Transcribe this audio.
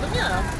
Lumiar.